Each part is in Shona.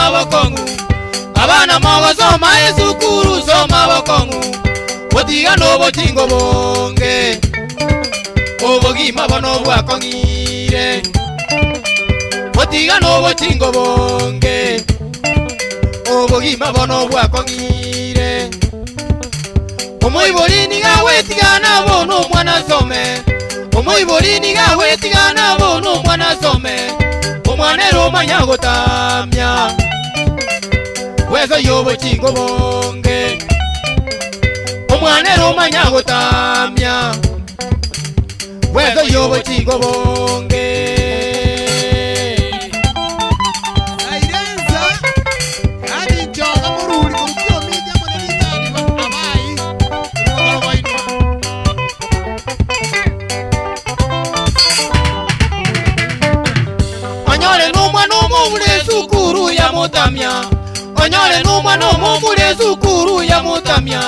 mabakongu abana mogo soma esukuru soma bokong'u botiga nobotingo bonge obogima bono bwakong'ire botiga nobotingo bonge obogima bono bwakong'ire omoibori niga wetigana bono omwana asome omoibori niga wetigana bono omwana asome omwana era omanya gotambya weza yobocingo bonge omwana ero omanya gotamya weza yobocingo bonge Yeah. onyole n'omwana omumula ezukuru yamutamya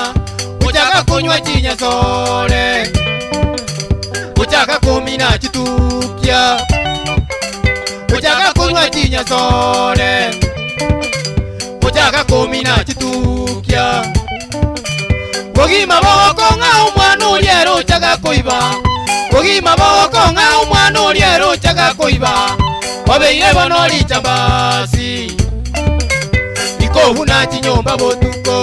okyaka kunywa kinyasole okyaka kumina kitupya okyaka kunywa kinyasole okyaka kumina kitupya ogima bowokonga omwana oli era okyaka kuiba ogima bowokonga omwana oli era okyaka kuiba obeire bonolicha basi bw'ofuna kinyomba bw'otuko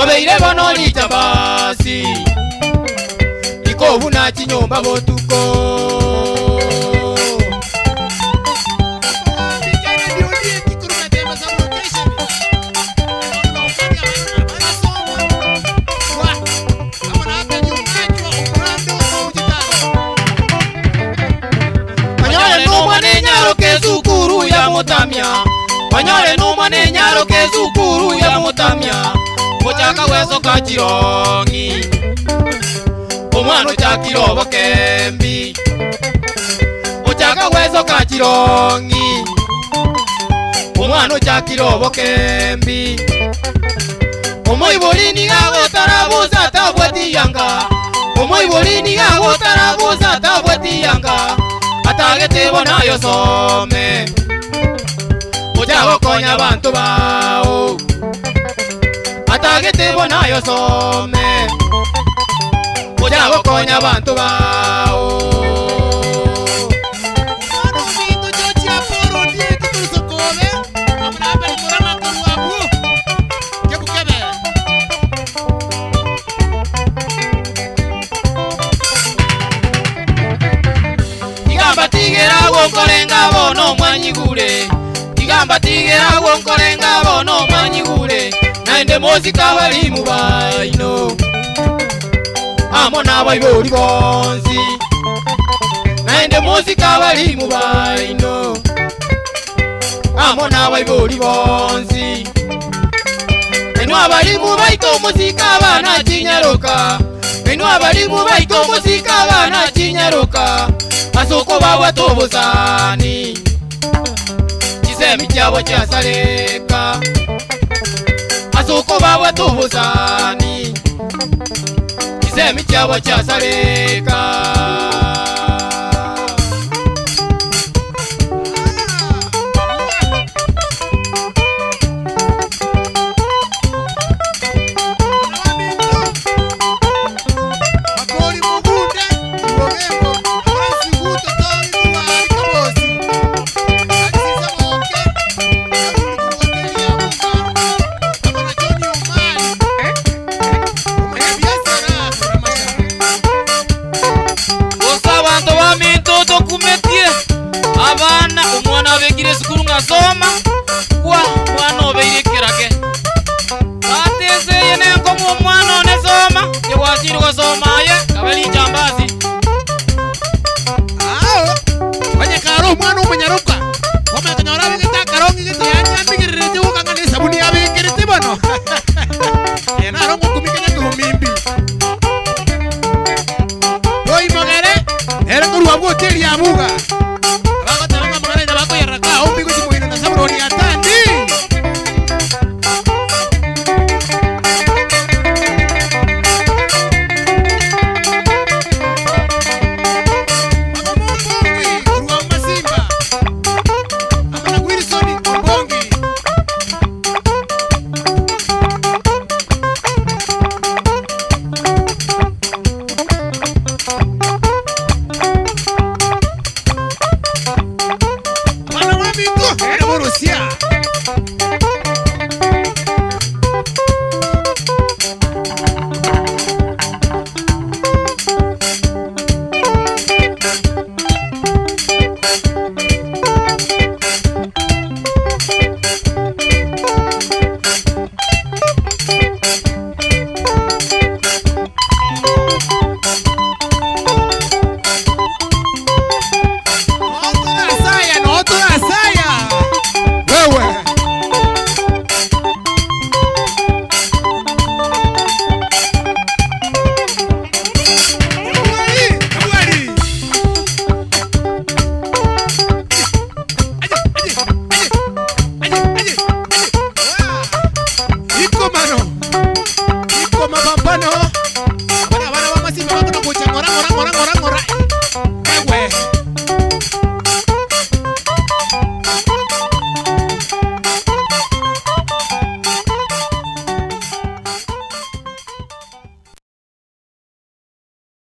obeire bonolitabasi iko obuna kinyomba bw'otuko onyore numo ne nyalo ke sukuru ya mutamya ochaka weso ka chirongi omwana ochakire obokembi ochaka weso ka chirongi omwana ochakire obokembi omoiborini gagotara busa tabwetiyanga omoiborini gagotara busa tabwetiyanga atagetebo nayo some ndabo konya abantu bawo atagete bona yosome ndabo konya abantu bawo Yeah nera wonkore nga bono manyi bure naende muzika bali mu baino amo nabai boli bonzi naende muzika bali mu baino amo nabai boli bonzi enu abali mu baito muzika bana chinyaroka enu abali mu baito muzika bana chinyaroka asoko bawa tobozani emijabo kyasaleka asuka obabwe tubuzani kize emijabo kyasaleka cukuru ng'asoma kwa kwanobeire ekirage nateseye nenkomu omwana one soma nyebwatire gosomaye kabali njambazi ao banyakara omwana omonyaruka omanyakanyora abegete akarongi gete yani ambigirire tiwokang'ana esabuni yabekirete bono enarongo kumikenya tuhumimbi toimogere ere korwa bwote eriamuga Oh. be